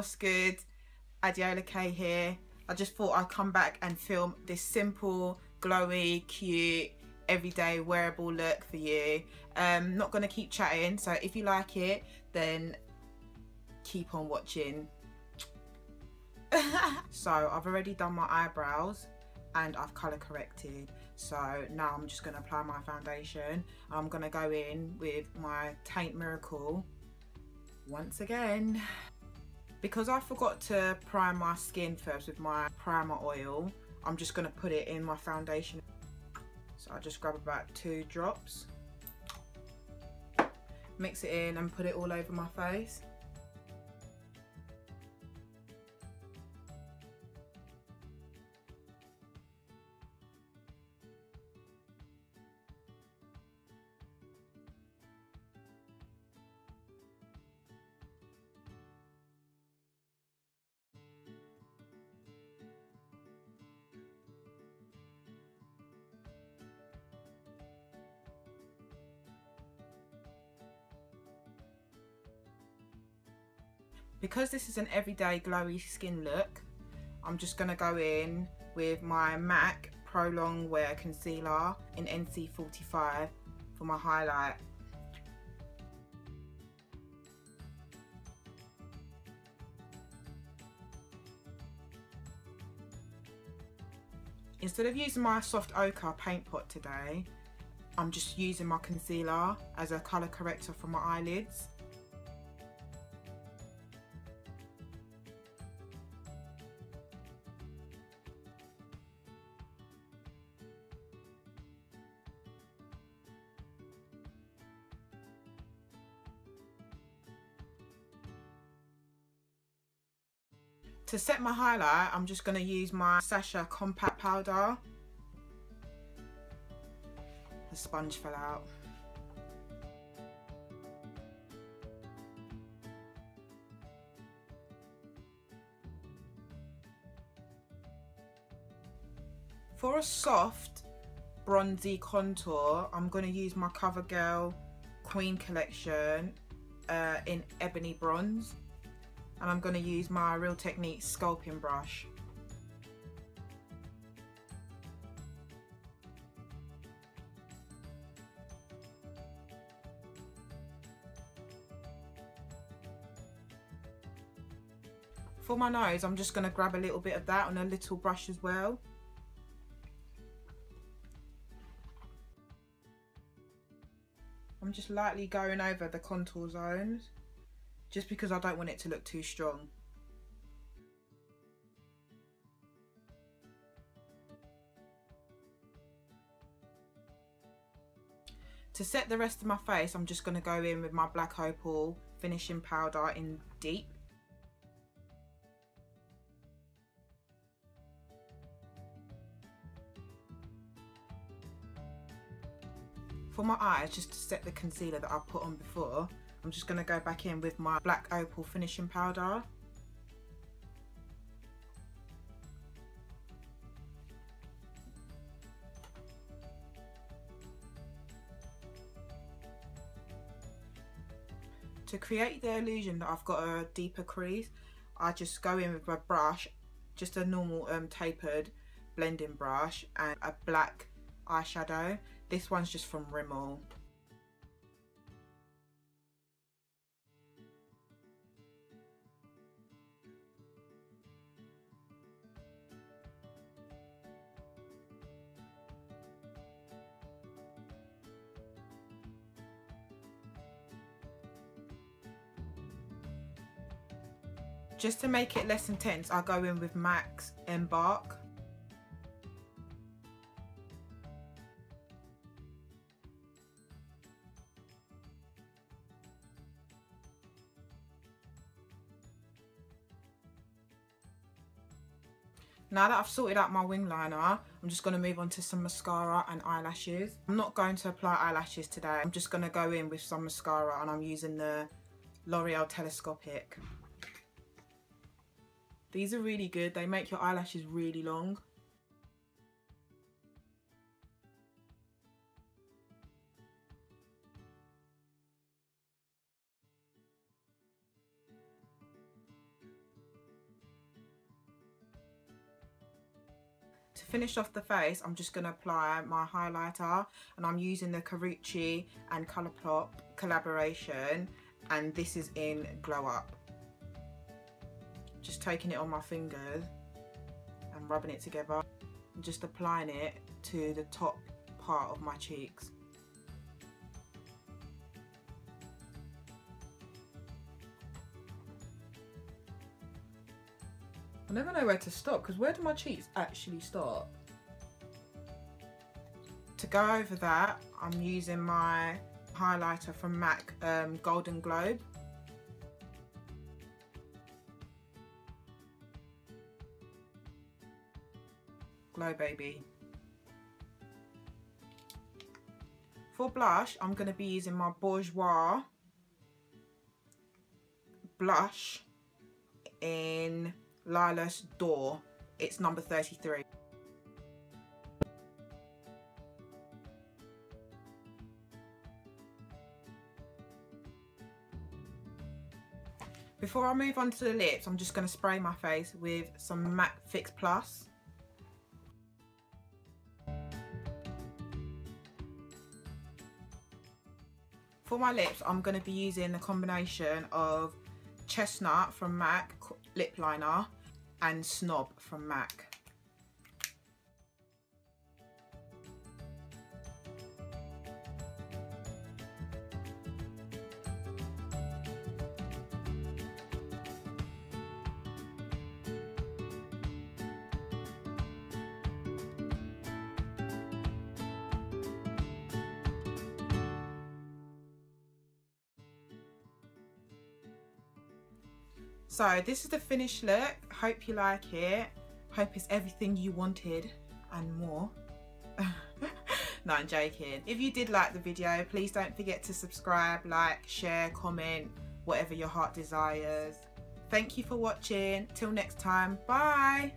what's good? Adeola K here. I just thought I'd come back and film this simple, glowy, cute, everyday wearable look for you. Um, not to keep chatting, so if you like it, then keep on watching. so I've already done my eyebrows and I've colour corrected. So now I'm just going to apply my foundation. I'm going to go in with my Teint Miracle once again. Because I forgot to prime my skin first with my primer oil, I'm just going to put it in my foundation. So I just grab about two drops, mix it in and put it all over my face. Because this is an everyday glowy skin look I'm just going to go in with my MAC Pro Long Wear Concealer in NC45 for my highlight. Instead of using my soft ochre paint pot today, I'm just using my concealer as a colour corrector for my eyelids. To set my highlight, I'm just going to use my Sacha Compact Powder. The sponge fell out. For a soft bronzy contour, I'm going to use my CoverGirl Queen Collection uh, in Ebony Bronze and I'm going to use my Real Techniques sculpting brush. For my nose, I'm just going to grab a little bit of that on a little brush as well. I'm just lightly going over the contour zones just because I don't want it to look too strong. To set the rest of my face, I'm just going to go in with my Black Opal finishing powder in Deep. For my eyes, just to set the concealer that I put on before, I'm just going to go back in with my Black Opal finishing powder. To create the illusion that I've got a deeper crease, I just go in with my brush, just a normal um, tapered blending brush and a black eyeshadow. This one's just from Rimmel. Just to make it less intense, I'll go in with MAC's Embark. Now that I've sorted out my wing liner, I'm just going to move on to some mascara and eyelashes. I'm not going to apply eyelashes today. I'm just going to go in with some mascara and I'm using the L'Oreal Telescopic. These are really good. They make your eyelashes really long. To finish off the face, I'm just going to apply my highlighter and I'm using the Karrueche and Colourpop collaboration and this is in Glow Up. Just taking it on my fingers and rubbing it together and just applying it to the top part of my cheeks. I never know where to stop because where do my cheeks actually start? To go over that, I'm using my highlighter from MAC um, Golden Globe. Glow Baby. For blush, I'm going to be using my Bourjois blush in Lilas d'Or. It's number 33. Before I move on to the lips, I'm just going to spray my face with some MAC Fix Plus. For my lips, I'm going to be using a combination of Chestnut from MAC lip liner and Snob from MAC. So this is the finished look. Hope you like it. Hope it's everything you wanted and more. no, I'm joking. If you did like the video, please don't forget to subscribe, like, share, comment, whatever your heart desires. Thank you for watching. Till next time. Bye.